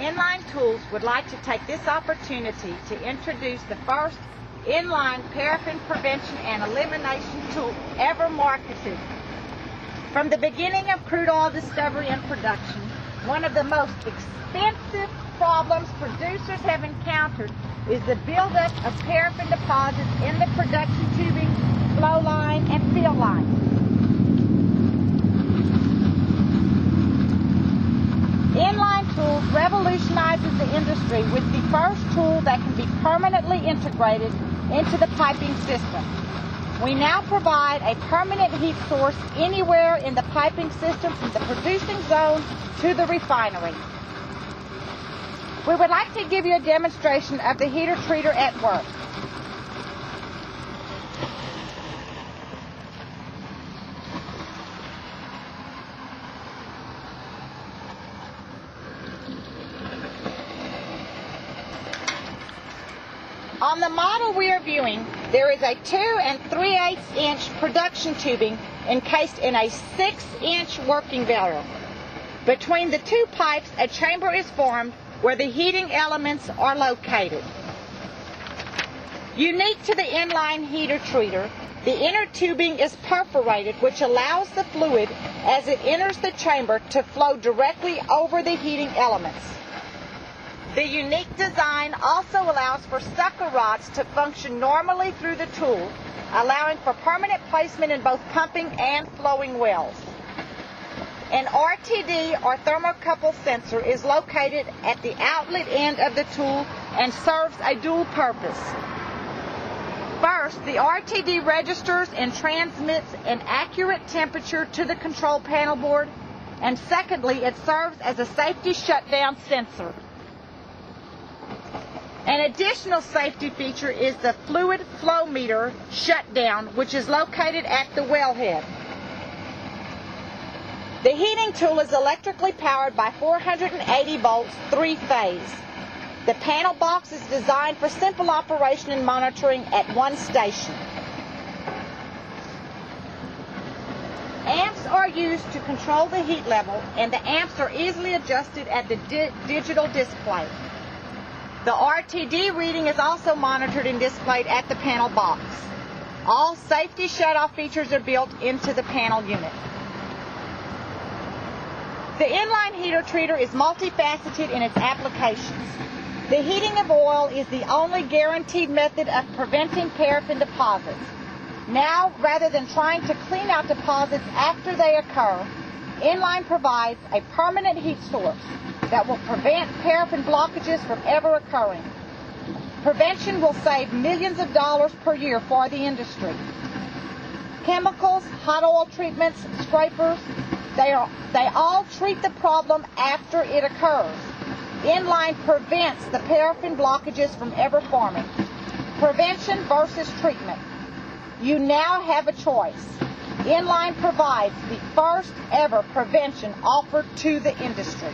Inline Tools would like to take this opportunity to introduce the first inline paraffin prevention and elimination tool ever marketed. From the beginning of crude oil discovery and production, one of the most expensive problems producers have encountered is the buildup of paraffin deposits in the production tubing, flow line, and fill lines. Inline Tools revolutionizes the industry with the first tool that can be permanently integrated into the piping system. We now provide a permanent heat source anywhere in the piping system from the producing zone to the refinery. We would like to give you a demonstration of the heater treater at work. On the model we are viewing, there is a 2 and 3 8 inch production tubing encased in a 6 inch working barrel. Between the two pipes, a chamber is formed where the heating elements are located. Unique to the inline heater treater, the inner tubing is perforated, which allows the fluid as it enters the chamber to flow directly over the heating elements. The unique design also allows for sucker rods to function normally through the tool, allowing for permanent placement in both pumping and flowing wells. An RTD or thermocouple sensor is located at the outlet end of the tool and serves a dual purpose. First, the RTD registers and transmits an accurate temperature to the control panel board, and secondly, it serves as a safety shutdown sensor. An additional safety feature is the fluid flow meter shutdown, which is located at the wellhead. The heating tool is electrically powered by 480 volts, three phase. The panel box is designed for simple operation and monitoring at one station. Amps are used to control the heat level, and the amps are easily adjusted at the di digital display. The RTD reading is also monitored and displayed at the panel box. All safety shutoff features are built into the panel unit. The inline heater treater is multifaceted in its applications. The heating of oil is the only guaranteed method of preventing paraffin deposits. Now, rather than trying to clean out deposits after they occur, Inline provides a permanent heat source that will prevent paraffin blockages from ever occurring. Prevention will save millions of dollars per year for the industry. Chemicals, hot oil treatments, scrapers, they, are, they all treat the problem after it occurs. Inline prevents the paraffin blockages from ever forming. Prevention versus treatment. You now have a choice. Inline provides the first ever prevention offered to the industry.